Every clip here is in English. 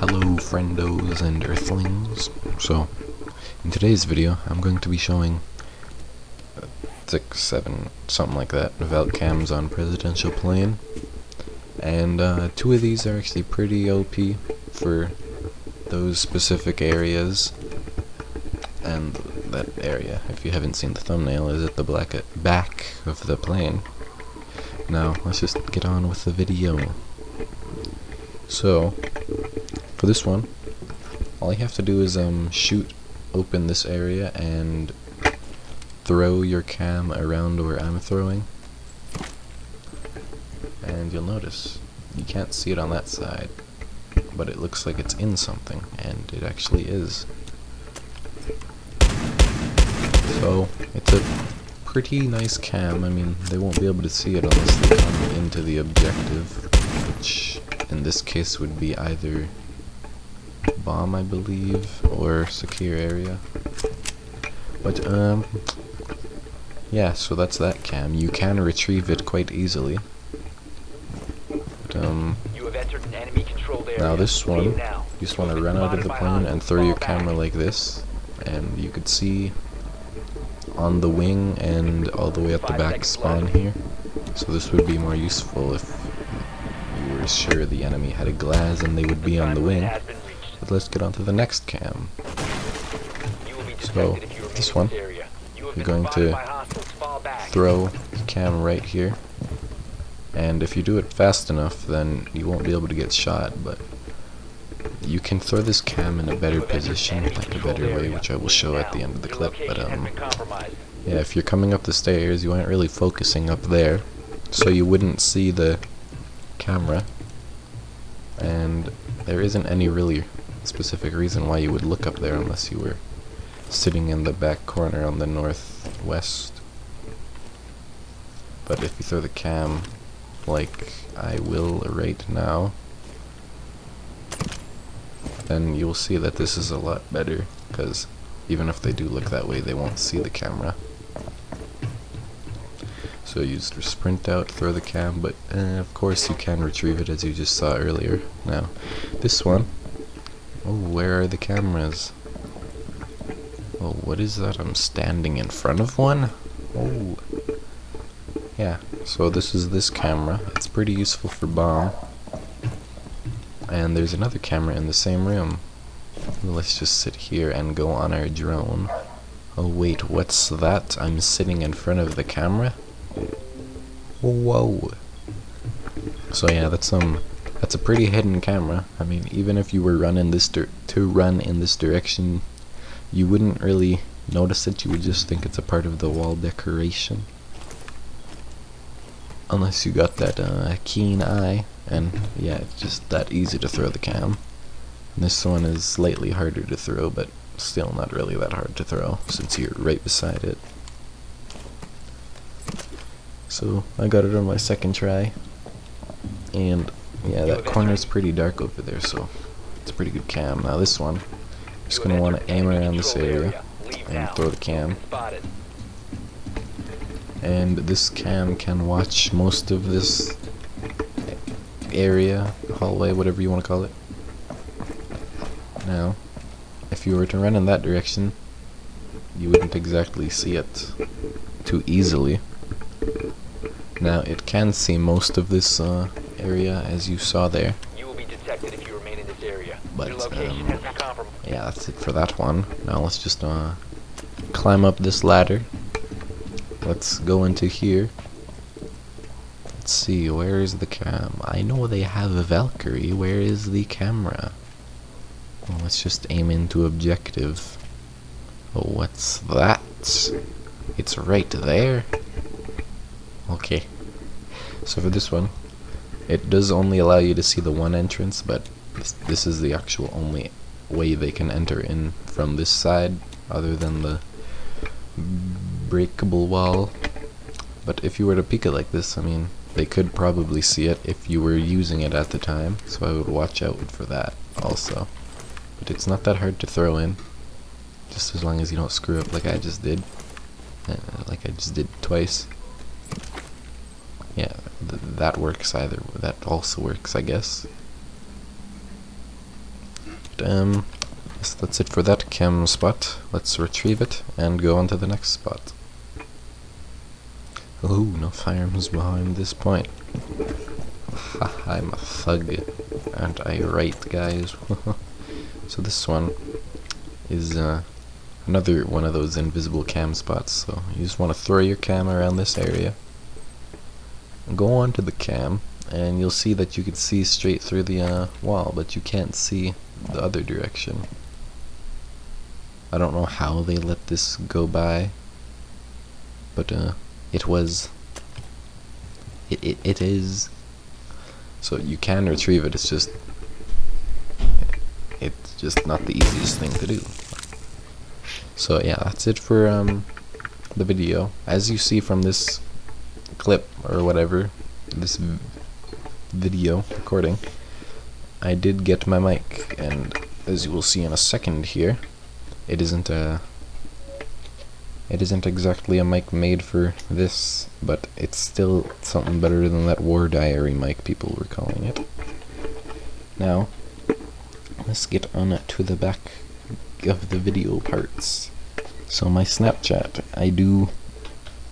Hello friendos and earthlings. So, in today's video, I'm going to be showing uh, six, seven, something like that, Valk cams on Presidential Plane. And uh, two of these are actually pretty OP for those specific areas. And that area, if you haven't seen the thumbnail, is at the black back of the plane. Now, let's just get on with the video. So, for this one, all you have to do is um, shoot open this area and throw your cam around where I'm throwing. And you'll notice you can't see it on that side, but it looks like it's in something, and it actually is. So, it's a pretty nice cam. I mean, they won't be able to see it unless they come into the objective, which in this case would be either bomb, I believe, or secure area. But, um, yeah, so that's that cam. You can retrieve it quite easily. But, um, now this one, you just want to run out of the plane and throw your camera like this, and you could see on the wing and all the way up the back spine here. So this would be more useful if you were sure the enemy had a glass and they would be on the wing. But let's get on to the next cam. So, this one, you're going to throw the cam right here. And if you do it fast enough, then you won't be able to get shot, but you can throw this cam in a better position, like a better way, which I will show at the end of the clip, but um, yeah, if you're coming up the stairs, you aren't really focusing up there, so you wouldn't see the camera, and there isn't any really specific reason why you would look up there unless you were sitting in the back corner on the northwest. But if you throw the cam like I will right now, then you'll see that this is a lot better because even if they do look that way they won't see the camera so you just sprint out throw the cam but uh, of course you can retrieve it as you just saw earlier now this one oh where are the cameras oh what is that I'm standing in front of one oh yeah so this is this camera it's pretty useful for bomb and there's another camera in the same room. Let's just sit here and go on our drone. Oh wait, what's that? I'm sitting in front of the camera? Whoa. So yeah, that's um that's a pretty hidden camera. I mean, even if you were running this to run in this direction, you wouldn't really notice it. You would just think it's a part of the wall decoration. Unless you got that uh, keen eye and yeah it's just that easy to throw the cam and this one is slightly harder to throw but still not really that hard to throw since you're right beside it so I got it on my second try and yeah that corner is pretty dark over there so it's a pretty good cam. Now this one I'm just gonna want to aim around this area and throw the cam. And this cam can watch most of this area, hallway, whatever you want to call it. Now, if you were to run in that direction, you wouldn't exactly see it too easily. Now, it can see most of this uh, area, as you saw there. You will be detected if you remain in this area. But, um, yeah, that's it for that one. Now let's just uh, climb up this ladder. Let's go into here. Let's see, where is the cam? I know they have a Valkyrie. Where is the camera? Well, let's just aim into objective. Oh, what's that? It's right there. Okay. So for this one, it does only allow you to see the one entrance, but this, this is the actual only way they can enter in from this side, other than the breakable wall. But if you were to peek it like this, I mean, they could probably see it if you were using it at the time, so I would watch out for that also. But it's not that hard to throw in, just as long as you don't screw up like I just did. Uh, like I just did twice. Yeah, th that works either. That also works, I guess. Um, yes, that's it for that cam spot. Let's retrieve it and go on to the next spot. Ooh, no firearms behind this point. I'm a thug. Aren't I right, guys? so this one is, uh, another one of those invisible cam spots. So you just want to throw your cam around this area. Go on to the cam, and you'll see that you can see straight through the uh, wall, but you can't see the other direction. I don't know how they let this go by, but uh, it was. It, it, it is. So you can retrieve it, it's just. It's just not the easiest thing to do. So yeah, that's it for um, the video. As you see from this clip or whatever, this video recording, I did get my mic, and as you will see in a second here, it isn't a it isn't exactly a mic made for this, but it's still something better than that war diary mic people were calling it. Now, let's get on to the back of the video parts. So my Snapchat, I do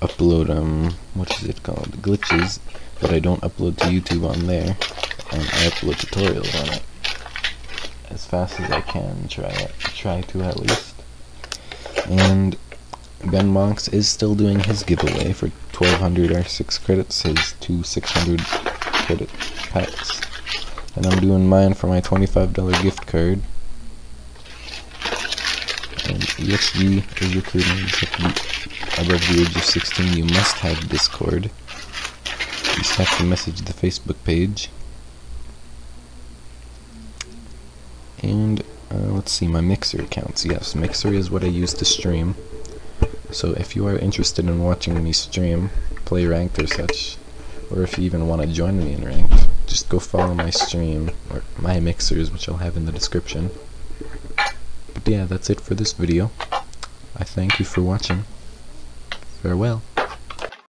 upload um what is it called? Glitches but I don't upload to YouTube on there and I upload tutorials on it as fast as I can try it try to at least. And Ben Monks is still doing his giveaway for 1200 R6 credits his two 600 credit packs. And I'm doing mine for my $25 gift card. And UxG is recruiting above the age of 16, you must have Discord. You just have to message the Facebook page. And uh, let's see, my Mixer accounts. Yes, Mixer is what I use to stream. So if you are interested in watching me stream, play ranked or such, or if you even want to join me in ranked, just go follow my stream, or my mixers, which I'll have in the description. But yeah, that's it for this video. I thank you for watching. Farewell.